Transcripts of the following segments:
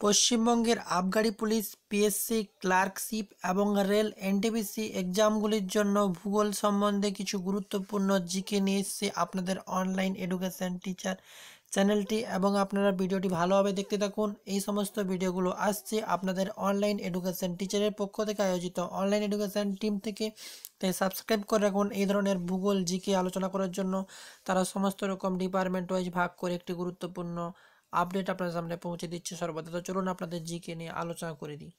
পশ্চিমবঙ্গের আবগারি পুলিশ, পিএসসি, ক্লার্কশিপ এবং রেল এনটিপিসি এক্সামগুলির জন্য ভূগোল সম্বন্ধে কিছু গুরুত্বপূর্ণ জিকে নিয়ে এসেছে আপনাদের অনলাইন এডুকেশন টিচার চ্যানেলটি এবং আপনারা ভিডিওটি ভালোভাবে দেখতে থাকুন। এই সমস্ত ভিডিওগুলো আসছে আপনাদের অনলাইন এডুকেশন টিচারের পক্ষ থেকে আয়োজিত অনলাইন এডুকেশন টিম থেকে। তাই সাবস্ক্রাইব করে রাখুন এই ধরনের ভূগোল জিকে আলোচনা করার জন্য। তারা সমস্ত রকম ডিপার্টমেন্ট ওয়াইজ ভাগ করে একটি গুরুত্বপূর্ণ আপডেট আপনার সামনে পৌঁছে দিচ্ছে সর্বদা। তো চলুন আপনাদের জিকে নিয়ে আলোচনা করে দিই।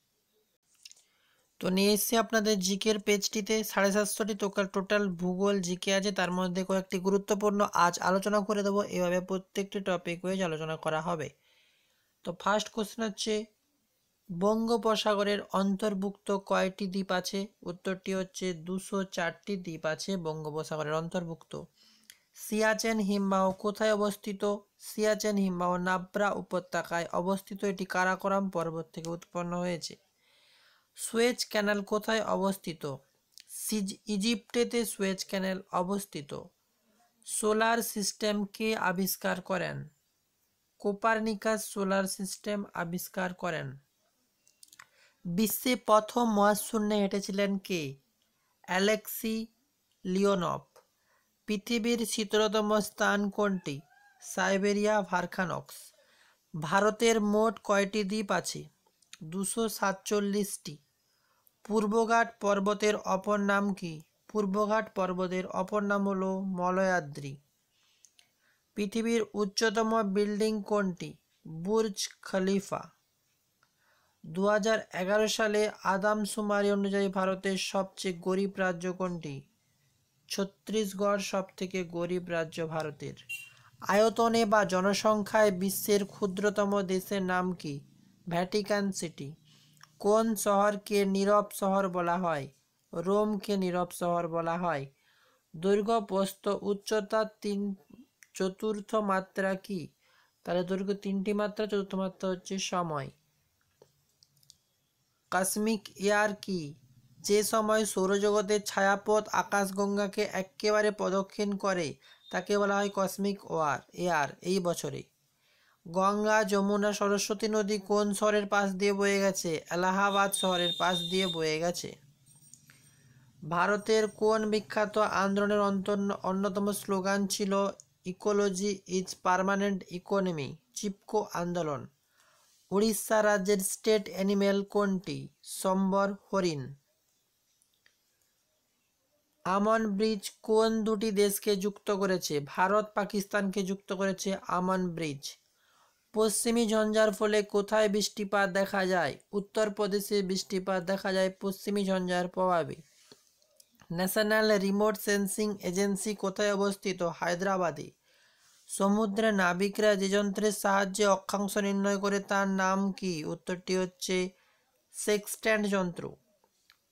তো নিয়ে এসছি আপনাদের জিকের পেজটিতে। সাড়ে সাতশোটি টোটাল ভূগোল জিকে আছে। তার মধ্যে কয়েকটি গুরুত্বপূর্ণ আজ আলোচনা করে দেবো। এভাবে প্রত্যেকটি টপিক ওয়াইজ আলোচনা করা হবে। তো ফার্স্ট কোশ্চেন হচ্ছে, বঙ্গোপসাগরের অন্তর্ভুক্ত কয়টি দ্বীপ আছে? উত্তরটি হচ্ছে দুশো চারটি দ্বীপ আছে বঙ্গোপসাগরের অন্তর্ভুক্ত। সিয়াচেন হিমবাহ কোথায় অবস্থিত? সিয়াচেন হিমবাহ নাব্রা উপত্যকায় অবস্থিত এটি কারাকোরাম পর্বত থেকে উৎপন্ন হয়েছে। সুয়েজ ক্যানাল কোথায় অবস্থিত? সিজ, ইজিপ্টেতে সুয়েজ ক্যানাল অবস্থিত। সোলার সিস্টেম কে আবিষ্কার করেন? কোপারনিকাস সোলার সিস্টেম আবিষ্কার করেন। বিশ্বে প্রথম মহাশূন্যে হেঁটেছিলেন কে? অ্যালেক্সি লিওনভ পৃথিবীর শীতলতম স্থান কোনটি? সাইবেরিয়া ভারখানক্স। ভারতের মোট কয়টি দ্বীপ আছে? দুশো সাতচল্লিশটি। পূর্বঘাট পর্বতের অপর নাম কি? পূর্বঘাট পর্বতের অপর নাম হল মলয়াদ্রি। পৃথিবীর উচ্চতম বিল্ডিং কোনটি? Burj Khalifa. দু হাজার এগারো সালে আদামশুমারি অনুযায়ী ভারতের সবচেয়ে গরিব রাজ্য কোনটি? ছত্তিশগড় সবথেকে গরিব রাজ্য ভারতের। আয়তনে বা জনসংখ্যায় বিশ্বের ক্ষুদ্রতম দেশের নাম কি? Vatican city. কোন শহরকে নীরব শহর বলা হয়? রোমকে নীরব শহর বলা হয়। দৈর্ঘ্য প্রস্থ, উচ্চতা তিন, চতুর্থ মাত্রা কি? তাহলে দৈর্ঘ্য তিনটি মাত্রা, চতুর্থ মাত্রা হচ্ছে সময়। কসমিক এয়ার কি? যে সময় সৌরজগতের ছায়াপথ আকাশগঙ্গাকে একেবারে প্রদক্ষিণ করে তাকে বলা হয় কসমিক ওয়ার এয়ার এই বছরে গঙ্গা, যমুনা, সরস্বতী নদী কোন শহরের পাশ দিয়ে বয়ে গেছে? এলাহাবাদ শহরের পাশ দিয়ে বয়ে গেছে। ভারতের কোন বিখ্যাত আন্দোলনের অন্যতম স্লোগান ছিল ecology is permanent economy Chipko আন্দোলন। উড়িষ্যা রাজ্যের স্টেট অ্যানিমেল কোনটি? সম্বর হরিণ। আমন ব্রিজ কোন দুটি দেশকে যুক্ত করেছে? ভারত, পাকিস্তানকে যুক্ত করেছে আমন ব্রিজ। পশ্চিমী ঝঞ্ঝার ফলে কোথায় বৃষ্টিপাত দেখা যায়? উত্তরপ্রদেশে বৃষ্টিপাত দেখা যায় পশ্চিমী ঝঞ্ঝার প্রভাবে। ন্যাশনাল রিমোট সেন্সিং এজেন্সি কোথায় অবস্থিত? হায়দ্রাবাদে। সমুদ্রে নাবিকরা যে যন্ত্রের সাহায্যে অক্ষাংশ নির্ণয় করে তার নাম কি? উত্তরটি হচ্ছে সেক্সট্যান্ড যন্ত্র।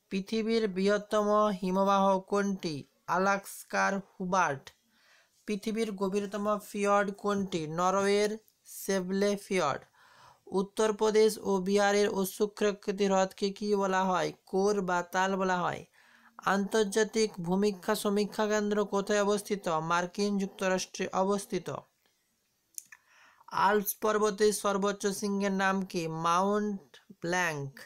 পৃথিবীর বৃহত্তম হিমবাহ কোনটি? আলাস্কার হুবার্ট। পৃথিবীর গভীরতম ফিয়র্ড কোনটি? নরওয়ের সেভলে ফিয়র্ড। উত্তরপ্রদেশ ও বিহারের অশুক্রাকৃতি হ্রদকে কি বলা হয়? কোর বা তাল বলা হয়। আন্তর্জাতিক ভূমিক্ষা সমীক্ষা কেন্দ্র কোথায় অবস্থিত? মার্কিন যুক্তরাষ্ট্রে অবস্থিত। আলপস পর্বতের সর্বোচ্চ সিংহের নাম কি? Mount blank.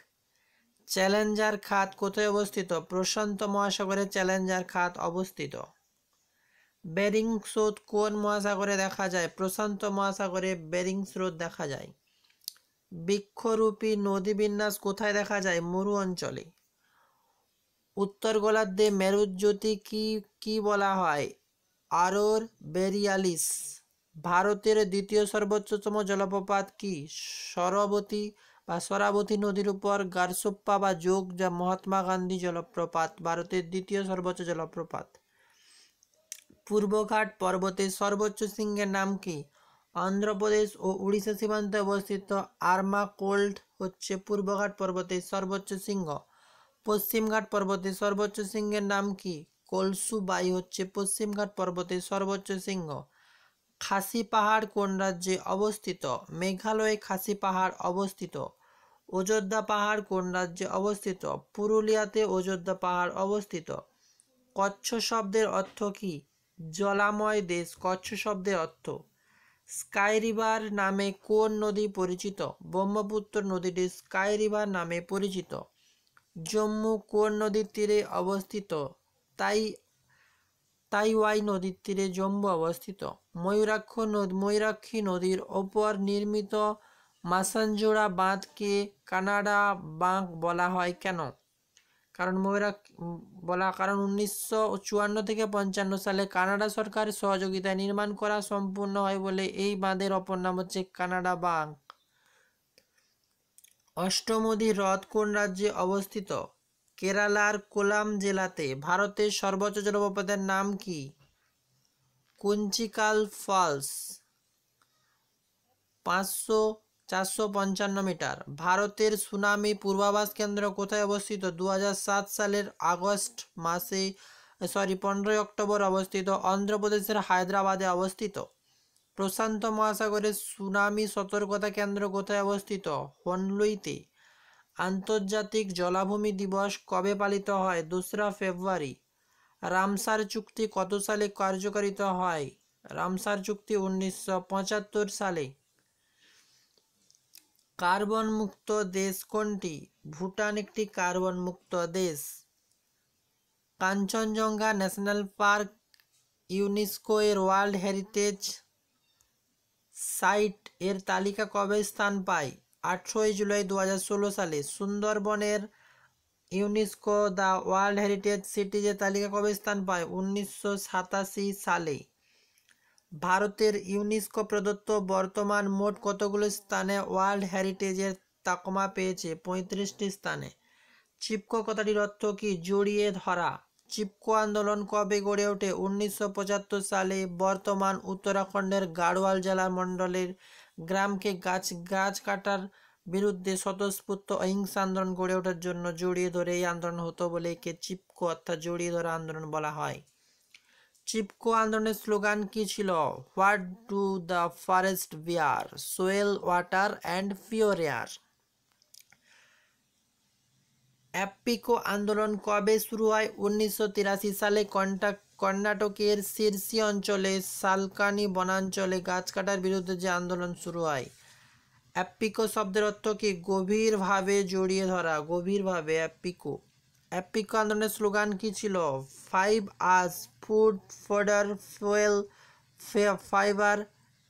চ্যালেঞ্জার খাত কোথায় অবস্থিত? প্রশান্ত মহাসাগরে চ্যালেঞ্জার খাত অবস্থিত। বেরিং স্রোত কোন মহাসাগরে দেখা যায়? প্রশান্ত মহাসাগরে বেরিং স্রোত দেখা যায়। বৃক্ষরূপী নদী বিন্যাস কোথায় দেখা যায়? মরু অঞ্চলে। উত্তর গোলার্ধে মেরুজ্যোতি কি কি বলা হয়? আরোর বেরিয়ালিস। ভারতের দ্বিতীয় সর্বোচ্চতম জলপ্রপাত কি? সরবতী বা সরাবতী নদীর উপর গারসোপ্পা বা যোগ যা মহাত্মা গান্ধী জলপ্রপাত, ভারতের দ্বিতীয় সর্বোচ্চ জলপ্রপাত। পূর্বঘাট পর্বতের সর্বোচ্চ সিংহের নাম কি? অন্ধ্রপ্রদেশ ও উড়িষ্যা সীমান্তে অবস্থিত আর্মাকোল্ড হচ্ছে পূর্বঘাট পর্বতের সর্বোচ্চ সিংহ পশ্চিমঘাট পর্বতের সর্বোচ্চ সিংহের নাম কি? কলসুবাই হচ্ছে পশ্চিমঘাট পর্বতের সর্বোচ্চ সিংহ খাসি পাহাড় কোন রাজ্যে অবস্থিত? মেঘালয়ে খাসি পাহাড় অবস্থিত। অযোধ্যা পাহাড় কোন রাজ্যে অবস্থিত? পুরুলিয়াতে অযোধ্যা পাহাড় অবস্থিত। কচ্ছ শব্দের অর্থ কি? জলাময় দেশ, কচ্ছ শব্দের অর্থ। স্কাই রিভার নামে কোন নদী পরিচিত? ব্রহ্মপুত্র নদীটি স্কাই রিভার নামে পরিচিত। জম্মু কোন নদীর তীরে অবস্থিত? তাই তাইওয়াই নদীর তীরে জম্মু অবস্থিত। ময়ূরাক্ষ নদ, ময়ূরাক্ষী নদীর ওপর নির্মিত মাসানজোড়া বাঁধকে কানাডা বাঁক বলা হয় কেন? কারণ ময়ূরাক বলা, কারণ উনিশশো চুয়ান্ন থেকে পঞ্চান্ন সালে কানাডা সরকারের সহযোগিতায় নির্মাণ করা সম্পূর্ণ হয় বলে এই বাঁধের অপর নাম হচ্ছে কানাডা বাঁক। অষ্টমদী হ্রদ কোন রাজ্যে অবস্থিত? কেরালার কোলাম জেলাতে ভারতের সর্বোচ্চ জলপ্রপাতের নাম কি? কুঞ্চিকাল ফলস, পাঁচশো চারশো পঞ্চান্ন মিটার। ভারতের সুনামি পূর্বাভাস কেন্দ্র কোথায় অবস্থিত? দু হাজার সাত সালের আগস্ট মাসে, সরি, পনেরোই অক্টোবর অবস্থিত অন্ধ্রপ্রদেশের হায়দ্রাবাদে অবস্থিত। প্রশান্ত মহাসাগরের সুনামি সতর্কতা কেন্দ্র কোথায় অবস্থিত? হনলুইতে। আন্তর্জাতিক জলাভূমি দিবস কবে পালিত হয়? দোসরা ফেব্রুয়ারি। রামসার চুক্তি কত সালে কার্যকারিত হয়? রামসার চুক্তি উনিশশো পঁচাত্তর সালে। কার্বন মুক্ত দেশ কোনটি? ভুটান একটি কার্বন মুক্ত দেশ। কাঞ্চনজঙ্ঘা ন্যাশনাল পার্ক ইউনেস্কো এর ওয়ার্ল্ড হেরিটেজ সাইট এর তালিকা কবে স্থান পায়? আঠেরোই জুলাই দু হাজার ষোলো সালে সুন্দরবনের ইউনেস্কো দ্য ওয়ার্ল্ড হেরিটেজ সিটিজের তালিকা কবে স্থান পায়? উনিশশো সাতাশি সালে। ভারতের ইউনেস্কো প্রদত্ত বর্তমান মোট কতগুলো স্থানে ওয়ার্ল্ড হেরিটেজের তাকমা পেয়েছে? পঁয়ত্রিশটি স্থানে। চিপকো কথাটির অর্থ কি? জড়িয়ে ধরা। চিপকো আন্দোলন কবে গড়ে ওঠে? উনিশশো পঁচাত্তর সালে বর্তমান উত্তরাখণ্ডের গাড়োয়াল জেলা মণ্ডলের গ্রামকে গাছ গাছ কাটার বিরুদ্ধে স্বতঃস্ফূর্ত অহিংসা আন্দোলন গড়ে ওঠার জন্য জড়িয়ে ধরে এই আন্দোলন হতো বলে একে চিপকো অর্থাৎ জড়িয়ে ধরা আন্দোলন বলা হয়। চিপকো আন্দোলনের স্লোগান কি ছিল? What do the forest bear? Soil, water and pure air Appiko আন্দোলন কবে শুরু হয়? উনিশশো তিরাশি সালে কর্ণাটকের শীর্ষি অঞ্চলে সালকানি বনাঞ্চলে গাছ কাটার বিরুদ্ধে যে আন্দোলন শুরু হয়, অ্যাপিকো শব্দের অর্থ কি? গভীরভাবে জড়িয়ে ধরা, গভীরভাবে অ্যাপিকো। অ্যাপিকো আন্দোলনের স্লোগান কি ছিল? Five Fs food fodder fuel fibre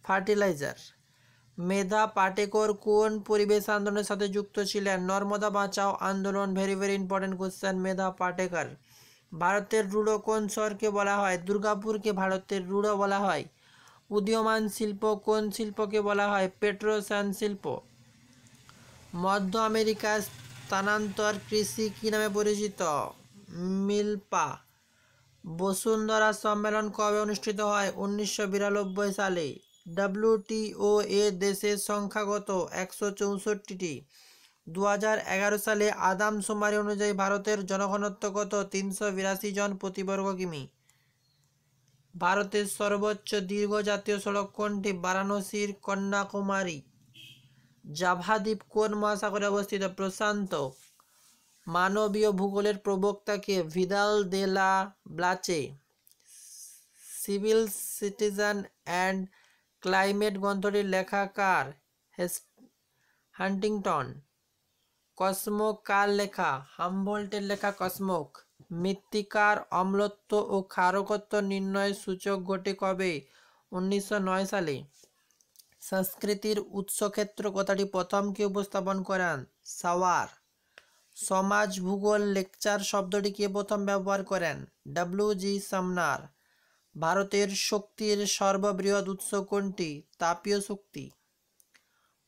fertiliser Medha Patkar কোন পরিবেশ আন্দোলনের সাথে যুক্ত ছিলেন? নর্মদা বাঁচাও আন্দোলন very very important question Medha Patkar. ভারতের রুড়ো কোন শহরকে বলা হয়? দুর্গাপুরকে ভারতের রুড়ো বলা হয়। উদীয়মান শিল্প কোন শিল্পকে বলা হয়? পেট্রোসান শিল্প। মধ্য আমেরিকার স্থানান্তর কৃষি কী নামে পরিচিত? মিল্পা। বসুন্ধরা সম্মেলন কবে অনুষ্ঠিত হয়? উনিশশো বিরানব্বই সালে। ডাব্লিউটিও এ দেশের সংখ্যাগত একশো চৌষট্টিটি। দু সালে আদাম সুমারি অনুযায়ী ভারতের জনঘনত্ব কত তিনশো বিরাশি জন প্রতি বর্গ কিমি। ভারতের সর্বোচ্চ দীর্ঘ জাতীয় সড়ক কোনটি? বারাণসীর কন্যাকুমারী। জাভা দ্বীপ কোন মহাসাগরে অবস্থিত? প্রশান্ত। মানবীয় ভূগোলের প্রবক্তাকে Vidal de la Blache. Civil citizen and climate গ্রন্থটির লেখাকার হেস হান্টিংটন। কসমোক কার লেখা? হামবোল্টের লেখা কসমোক। মৃত্তিকার অম্লত্ব ও ক্ষারকত্ব নির্ণয়ের সূচক ঘটে কবে? উনিশশো নয় সালে। সংস্কৃতির উৎসক্ষেত্র কথাটি প্রথম কে উপস্থাপন করেন? সাওয়ার। সমাজ ভূগোল লেকচার শব্দটি কে প্রথম ব্যবহার করেন? W G Sumner. ভারতের শক্তির সর্ববৃহৎ উৎস কোনটি? তাপীয় শক্তি।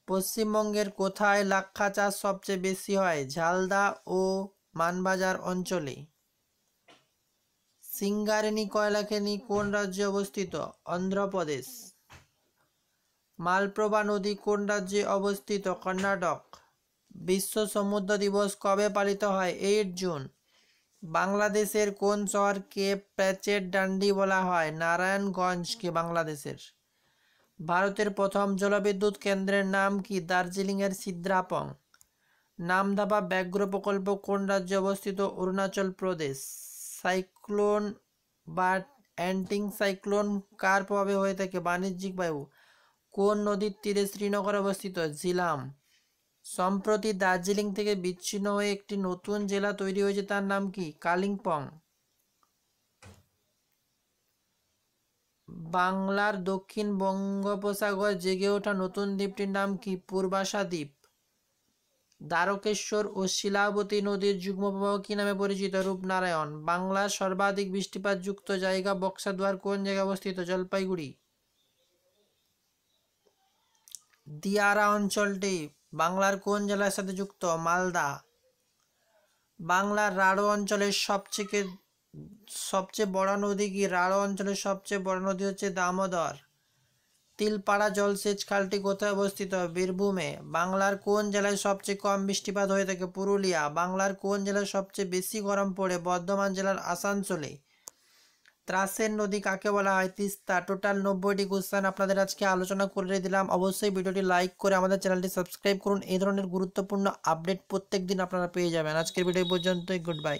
পশ্চিমবঙ্গের কোথায় লাক্ষা চাষ সবচেয়ে বেশি হয়? ঝালদা ও মানবাজার অঞ্চলে। সিঙ্গারেনি কয়লাখনি কোন রাজ্যে অবস্থিত? অন্ধ্রপ্রদেশ। মালপ্রভা নদী কোন রাজ্যে অবস্থিত? কর্ণাটক। বিশ্ব সমুদ্র দিবস কবে পালিত হয়? Eight June. বাংলাদেশের কোন শহরকে প্যাচের ডান্ডি বলা হয়? নারায়ণগঞ্জকে বাংলাদেশের? ভারতের প্রথম জলবিদ্যুৎ কেন্দ্রের নাম কি দার্জিলিংয়ের সিদ্রাপং? নামদাবা ব্যাঘ্র প্রকল্প কোন রাজ্যে অবস্থিত? অরুণাচল প্রদেশ। সাইক্লোন বা অ্যান্টিং সাইক্লোন কার প্রভাবে হয়ে থাকে? বাণিজ্যিক বায়ু। কোন নদীর তীরে শ্রীনগর অবস্থিত? জিলাম সম্প্রতি দার্জিলিং থেকে বিচ্ছিন্ন হয়ে একটি নতুন জেলা তৈরি হয়েছে, তার নাম কি? কালিম্পং। বাংলার দক্ষিণ বঙ্গোপসাগর জেগে ওঠা নতুন দ্বীপটির নাম কি পূর্বাশা দ্বীপ। দ্বারকেশ্বর ও শিলাবতী নদীর যুগ্ম প্রবাহ কি নামে পরিচিত রূপনারায়ণ, বাংলার সর্বাধিক বৃষ্টিপাতযুক্ত জায়গা বক্সাদুয়ার কোন জায়গায় অবস্থিত? জলপাইগুড়ি। দিয়ারা অঞ্চলটি বাংলার কোন জেলার সাথে যুক্ত? মালদা। বাংলার রাঢ় অঞ্চলের সবচেয়ে সবচেয়ে বড় নদী কি? রাঢ় অঞ্চলের সবচেয়ে বড় নদী হচ্ছে দামোদর। তিলপাড়া জলসেচ খালটি কোথায় অবস্থিত? বীরভূমে। বাংলার কোন জেলায় সবচেয়ে কম বৃষ্টিপাত হয়ে থাকে? পুরুলিয়া। বাংলার কোন জেলায় সবচেয়ে বেশি গরম পড়ে? বর্ধমান জেলার আসানসোলে। ত্রাসের নদী কাকে বলা হয়? তিস্তা। টোটাল নব্বইটি কোশ্চেন আপনাদের আজকে আলোচনা করে দিলাম। অবশ্যই ভিডিওটি লাইক করে আমাদের চ্যানেলটি সাবস্ক্রাইব করুন। এই ধরনের গুরুত্বপূর্ণ আপডেট প্রত্যেক দিন আপনারা পেয়ে যাবেন। আজকের ভিডিও পর্যন্তই। Good bye.